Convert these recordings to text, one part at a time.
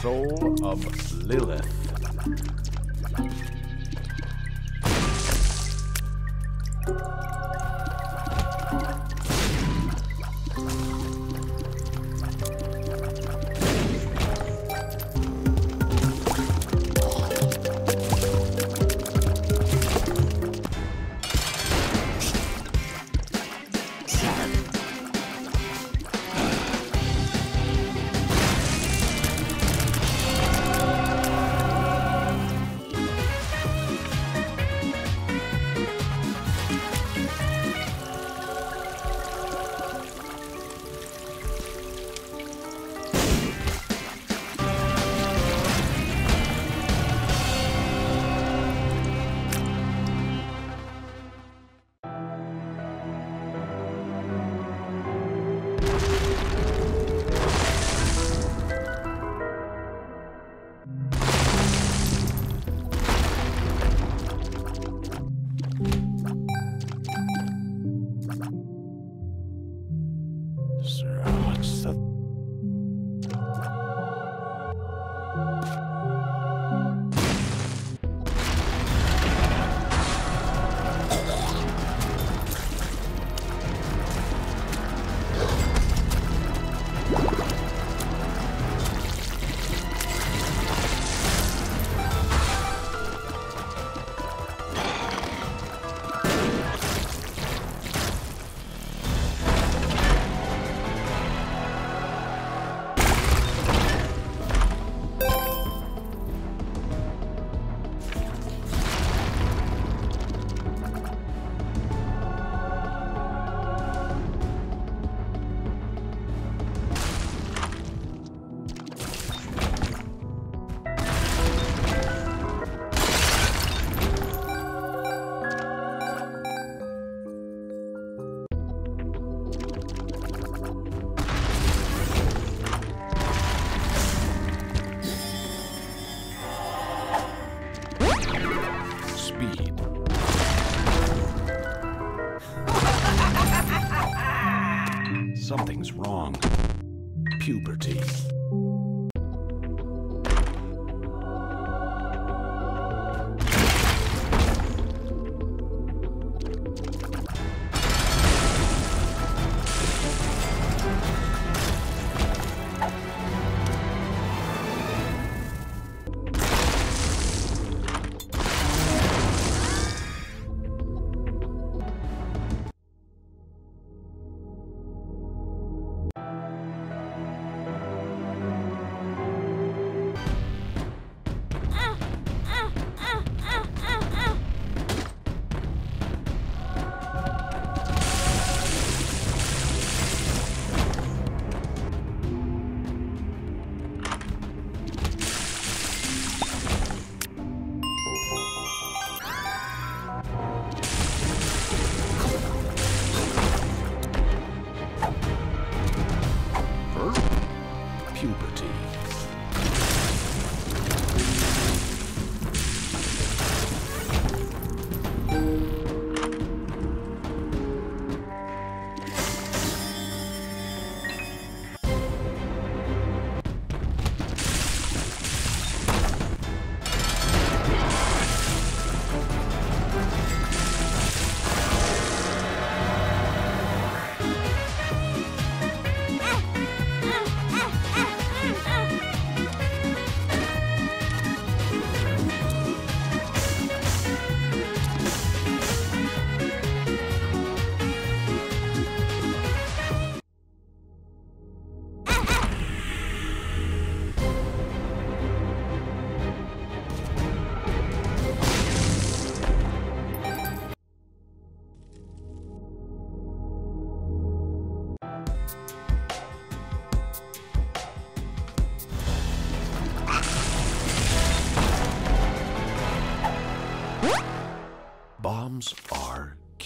Soul of Lilith.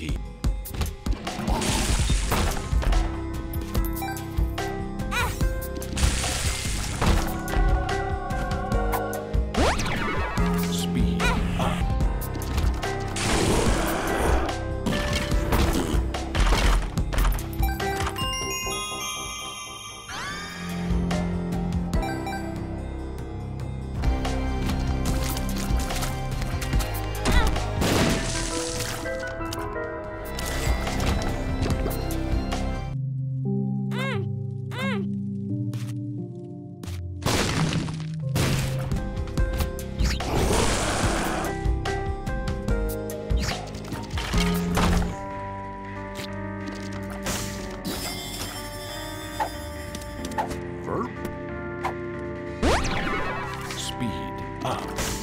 Are up.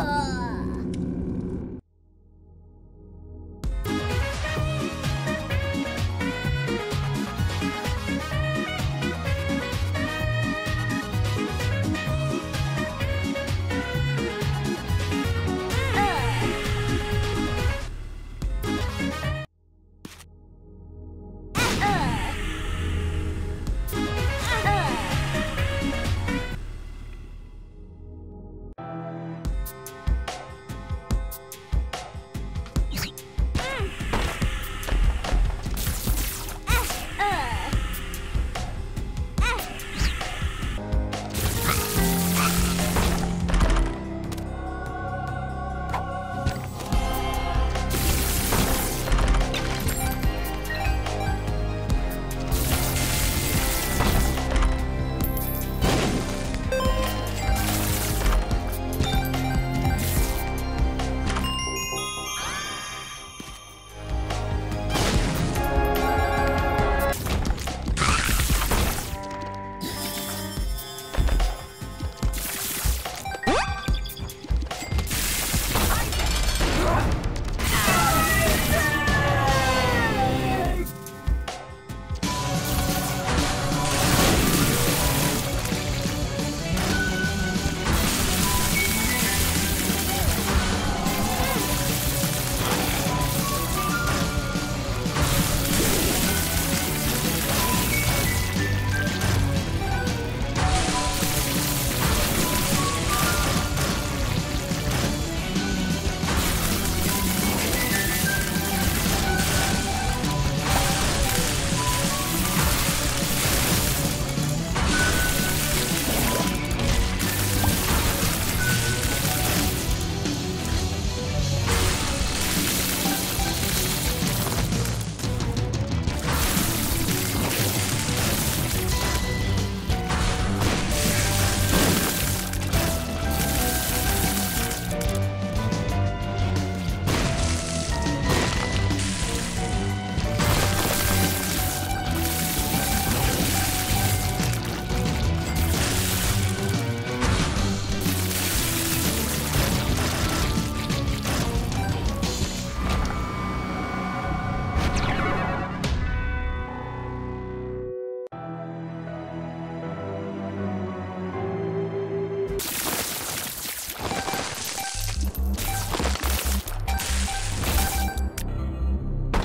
う。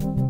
Bye.